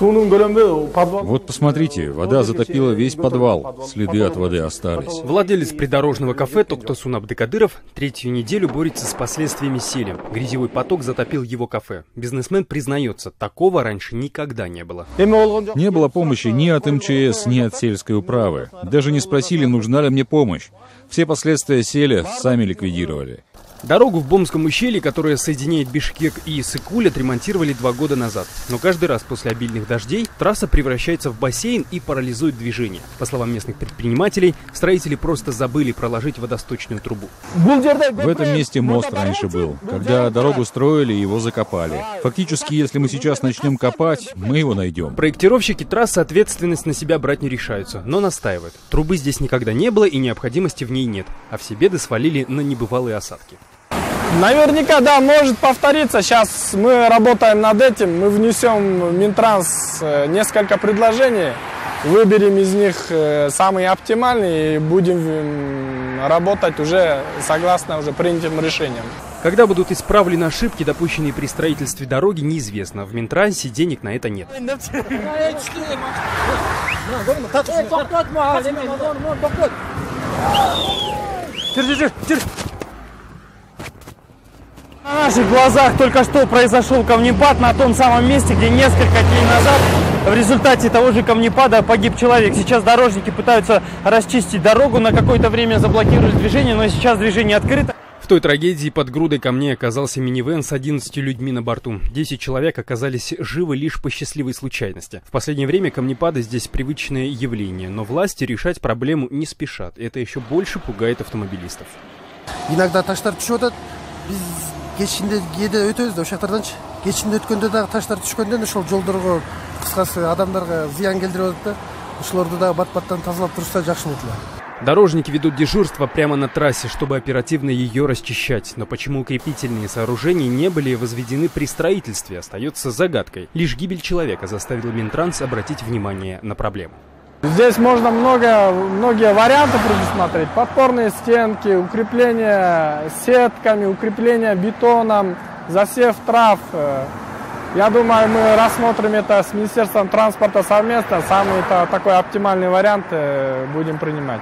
Вот посмотрите, вода затопила весь подвал, следы от воды остались. Владелец придорожного кафе Токтосун Абдыкадыров третью неделю борется с последствиями сели. Грязевой поток затопил его кафе. Бизнесмен признается, такого раньше никогда не было. Не было помощи ни от МЧС, ни от сельской управы. Даже не спросили, нужна ли мне помощь. Все последствия сели сами ликвидировали. Дорогу в Бомском ущелье, которая соединяет Бишкек и Сыкуль, отремонтировали два года назад. Но каждый раз после обильных дождей трасса превращается в бассейн и парализует движение. По словам местных предпринимателей, строители просто забыли проложить водосточную трубу. В этом месте мост раньше был. Когда дорогу строили, его закопали. Фактически, если мы сейчас начнем копать, мы его найдем. Проектировщики трассы ответственность на себя брать не решаются, но настаивают. Трубы здесь никогда не было и необходимости в ней нет, а все беды свалили на небывалые осадки. Наверняка, да, может повториться. Сейчас мы работаем над этим. Мы внесем в Минтранс э, несколько предложений. Выберем из них э, самые оптимальные и будем работать уже согласно уже принятым решениям. Когда будут исправлены ошибки, допущенные при строительстве дороги, неизвестно. В Минтрансе денег на это нет. На наших глазах только что произошел камнепад на том самом месте, где несколько дней назад в результате того же камнепада погиб человек. Сейчас дорожники пытаются расчистить дорогу, на какое-то время заблокировать движение, но сейчас движение открыто. В той трагедии под грудой камней оказался минивэн с 11 людьми на борту. 10 человек оказались живы лишь по счастливой случайности. В последнее время камнепады здесь привычное явление, но власти решать проблему не спешат. Это еще больше пугает автомобилистов. иногда таштар түшүп кечинде кээде өтөбүз да ошол кечинде өткөндө дагы таштар түшкөндөн ошол жолдорго кыскасы адамдарга зыян келтирип атат да ошолорду дагы бат баттан тазалап турушса жакшы эле Дорожники ведут дежурство прямо на трассе, чтобы оперативно ее расчищать. Но почему укрепительные сооружения не были возведены при строительстве, остается загадкой. Лишь гибель человека заставила Минтранс обратить внимание на проблему. Здесь можно много, многие варианты предусмотреть. Подпорные стенки, укрепление сетками, укрепление бетоном, засев трав. Э, Я думаю, мы рассмотрим это с Министерством транспорта совместно. Самый та- такой оптимальный вариант э, будем принимать.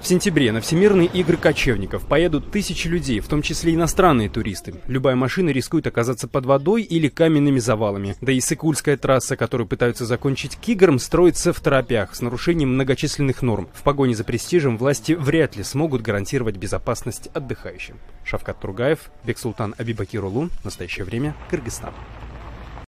В сентябре на Всемирные игры кочевников поедут тысячи людей, в том числе иностранные туристы. Любая машина рискует оказаться под водой или каменными завалами. Да и Сыкульская трасса, которую пытаются закончить к строится в торопях с нарушением многочисленных норм. В погоне за престижем власти вряд ли смогут гарантировать безопасность отдыхающим. Шавкат Тургаев, Бексултан Абибакирулу. Настоящее время. Кыргызстан.